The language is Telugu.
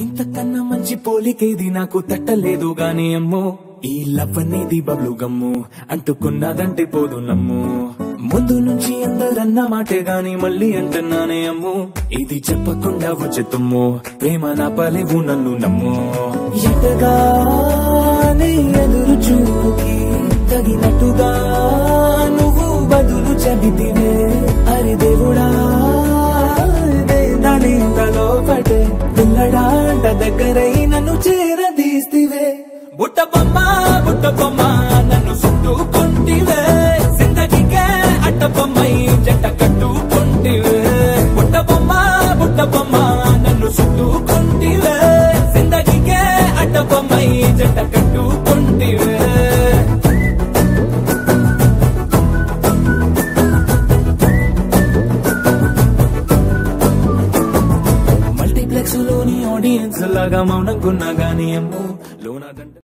ఇంతకన్నా మంచి పోలికేది నాకు తట్టలేదు గాని అమ్మో ఈ లవ్ అనేది బబ్లు గమ్ము అంటుకున్నదంటే పోదు నమ్ము. ముందు నుంచి అందరన్న మాటే గాని మళ్ళీ అంటున్నానే అమ్ము ఇది చెప్పకుండా వచ్చే తుమ్ము ప్రేమ నా పలేవు నన్ను నమ్ము. ఎటగానే ఎదురు చూకి తగినట్టుగా నువ్వు బదులు చెబితివే అరిదేవు పటే దగ్గరై నన్ను చేరదీస్తివే. బుట్ట బొమ్మ బుట్ట బొమ్మ నన్ను చుట్టుకుంటివే జిందగీకే అట్ట బొమ్మై జట్ట కట్టుకుంటివే. బుట్ట బొమ్మ బుట్ట బొమ్మ నన్ను చుట్టుకుంటివే జిందగీకే అట్ట బొమ్మై జట్ట కట్టుకుంటివే. ఆడియన్స్ లాగా మౌనంకున్నా గానీ అమ్ము లోన